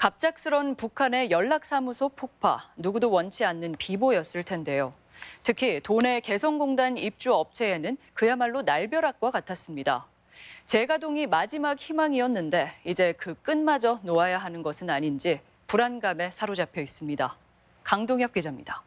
갑작스런 북한의 연락사무소 폭파, 누구도 원치 않는 비보였을 텐데요. 특히 도내 개성공단 입주 업체에는 그야말로 날벼락과 같았습니다. 재가동이 마지막 희망이었는데 이제 그 끝마저 놓아야 하는 것은 아닌지 불안감에 사로잡혀 있습니다. 강동엽 기자입니다.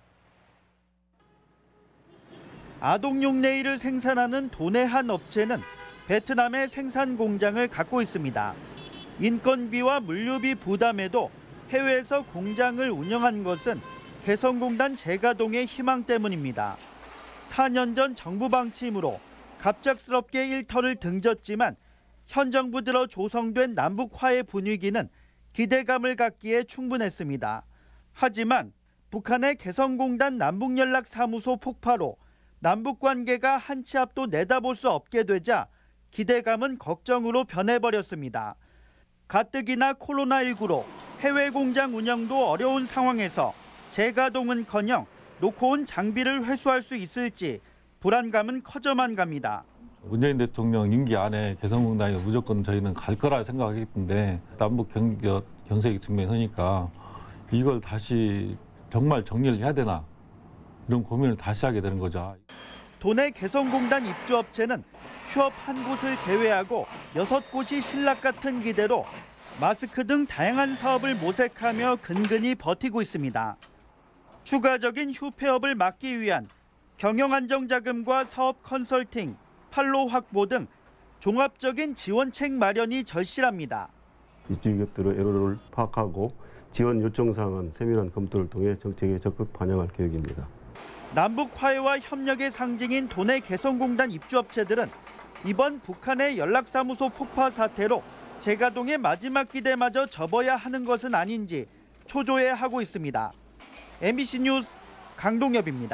아동용 네일을 생산하는 도내 한 업체는 베트남에 생산 공장을 갖고 있습니다. 인건비와 물류비 부담에도 해외에서 공장을 운영한 것은 개성공단 재가동의 희망 때문입니다. 4년 전 정부 방침으로 갑작스럽게 일터를 등졌지만 현 정부 들어 조성된 남북 화해 분위기는 기대감을 갖기에 충분했습니다. 하지만 북한의 개성공단 남북연락사무소 폭파로 남북 관계가 한 치 앞도 내다볼 수 없게 되자 기대감은 걱정으로 변해버렸습니다. 가뜩이나 코로나19로 해외 공장 운영도 어려운 상황에서 재가동은커녕 놓고 온 장비를 회수할 수 있을지 불안감은 커져만 갑니다. 문재인 대통령 임기 안에 개성공단이 무조건 저희는 갈 거라 생각했는데 남북 경, 경색이 증명하니까 이걸 다시 정말 정리를 해야 되나 이런 고민을 다시 하게 되는 거죠. 도내 개성공단 입주업체는 휴업 한 곳을 제외하고 여섯 곳이 신락 같은 기대로 마스크 등 다양한 사업을 모색하며 근근히 버티고 있습니다. 추가적인 휴폐업을 막기 위한 경영 안정 자금과 사업 컨설팅, 판로 확보 등 종합적인 지원책 마련이 절실합니다. 입주 기업들의 애로를 파악하고 지원 요청 사항은 세밀한 검토를 통해 정책에 적극 반영할 계획입니다. 남북 화해와 협력의 상징인 도내 개성공단 입주업체들은 이번 북한의 연락사무소 폭파 사태로 재가동의 마지막 기대마저 접어야 하는 것은 아닌지 초조해하고 있습니다. MBC 뉴스 강동엽입니다.